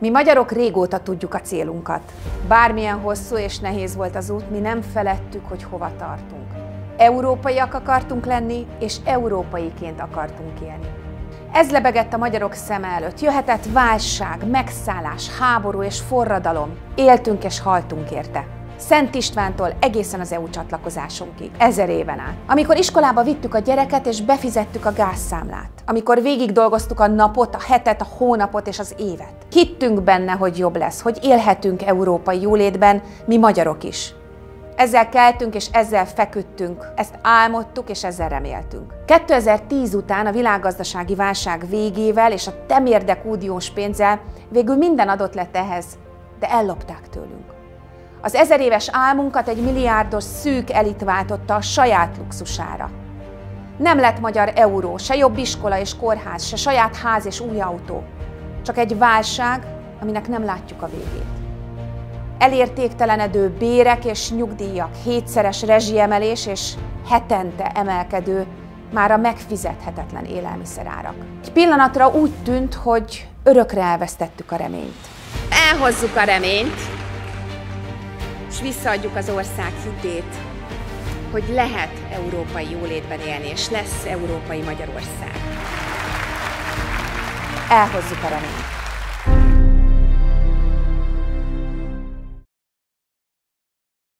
Mi magyarok régóta tudjuk a célunkat. Bármilyen hosszú és nehéz volt az út, mi nem felettük, hogy hova tartunk. Európaiak akartunk lenni, és európaiként akartunk élni. Ez lebegett a magyarok szem előtt. Jöhetett válság, megszállás, háború és forradalom. Éltünk és haltunk érte. Szent Istvántól egészen az EU csatlakozásunkig, ezer éven át. Amikor iskolába vittük a gyereket és befizettük a gázszámlát. Amikor végig dolgoztuk a napot, a hetet, a hónapot és az évet. Hittünk benne, hogy jobb lesz, hogy élhetünk európai jólétben, mi magyarok is. Ezzel keltünk és ezzel feküdtünk, ezt álmodtuk és ezzel reméltünk. 2010 után a világgazdasági válság végével és a temérdek údiós pénzzel végül minden adott lett ehhez, de ellopták tőlünk. Az ezer éves álmunkat egy milliárdos szűk elit váltotta a saját luxusára. Nem lett magyar euró, se jobb iskola és kórház, se saját ház és új autó. Csak egy válság, aminek nem látjuk a végét. Elértéktelenedő bérek és nyugdíjak, hétszeres rezsiemelés és hetente emelkedő, már a megfizethetetlen élelmiszerárak. Egy pillanatra úgy tűnt, hogy örökre elvesztettük a reményt. Elhozzuk a reményt, és visszaadjuk az ország hitét, hogy lehet európai jólétben élni, és lesz európai Magyarország. Elhozzuk a reményt.